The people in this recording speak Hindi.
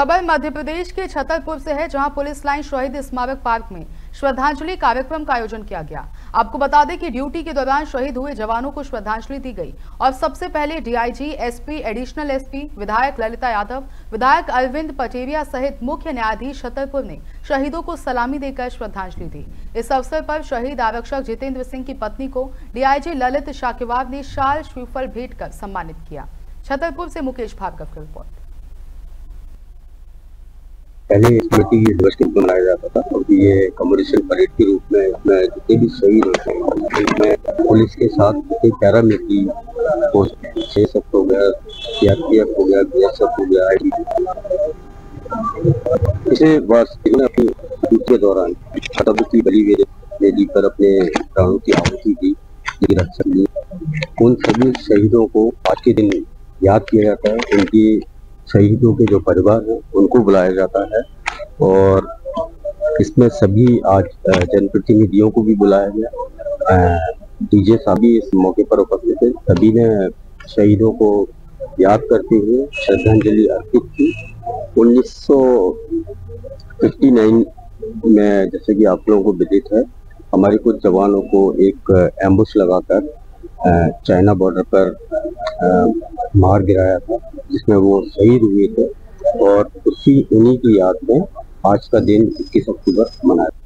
खबर मध्य प्रदेश के छतरपुर से है, जहाँ पुलिस लाइन शहीद स्मारक पार्क में श्रद्धांजलि कार्यक्रम का आयोजन किया गया। आपको बता दें कि ड्यूटी के दौरान शहीद हुए जवानों को श्रद्धांजलि दी गई। और सबसे पहले डीआईजी, एसपी, एडिशनल एसपी, विधायक ललिता यादव, विधायक अरविंद पटेरिया सहित मुख्य न्यायाधीश छतरपुर ने शहीदों को सलामी देकर श्रद्धांजलि दी। इस अवसर पर शहीद आरक्षक जितेंद्र सिंह की पत्नी को डीआईजी ललित शाकिवार ने शाल श्रीफल भेंट कर सम्मानित किया। छतरपुर से मुकेश भार्गव की रिपोर्ट। पहले स्मृति दिवस के रूप में मनाया जाता था और ये कम्युनिशन परेड के रूप में इसमें जितने भी शहीद होते हैं इसमें पुलिस के साथ जितने पैरामिलिट्री पोस्ट सी हो गया सीआरपीएफ हो गया बी एस एफ़ हो गया आई इसे बस अपनी ड्यूटी के दौरान खतब की बली वेदी पर अपने प्राणों की आहुति दी रक्षा दी। उन सभी शहीदों को आज के दिन याद किया जाता है, उनकी शहीदों के जो परिवार है, उनको बुलाया जाता है और इसमें सभी आज जनप्रतिनिधियों को भी बुलाया गया। डीजे साहब भी इस मौके पर उपस्थित थे। सभी ने शहीदों को याद करते हुए श्रद्धांजलि अर्पित की। 1959 में जैसे कि आप लोगों को विदित है, हमारे कुछ जवानों को एक एम्बुश लगाकर चाइना बॉर्डर पर मार गिराया था, जिसमें वो शहीद हुए थे और उसी उन्हीं की याद में आज का दिन इक्कीस अक्टूबर मनाया